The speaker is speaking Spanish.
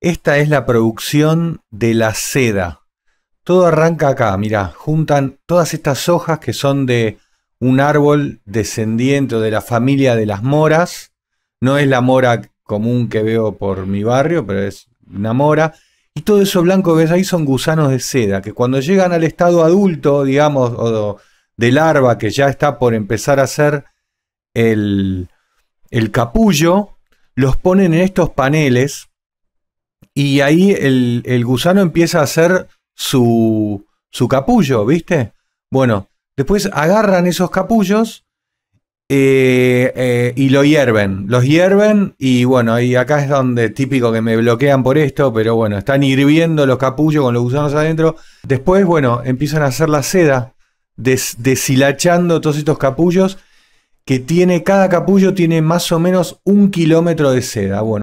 Esta es la producción de la seda. Todo arranca acá, mirá, juntan todas estas hojas que son de un árbol descendiente de la familia de las moras. No es la mora común que veo por mi barrio, pero es una mora. Y todo eso blanco que ves ahí son gusanos de seda, que cuando llegan al estado adulto, digamos, o de larva que ya está por empezar a hacer el, el capullo, los ponen en estos paneles y ahí el, gusano empieza a hacer su, su capullo, ¿viste? Bueno, después agarran esos capullos eh, eh, y lo hierven. Los hierven y bueno, ahí acá es donde típico que me bloquean por esto, pero bueno, están hirviendo los capullos con los gusanos adentro. Después, bueno, empiezan a hacer la seda, deshilachando todos estos capullos que tiene, cada capullo tiene más o menos un kilómetro de seda. Bueno,